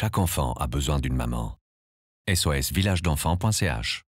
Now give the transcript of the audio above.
Chaque enfant a besoin d'une maman. SOSvillagedenfants.ch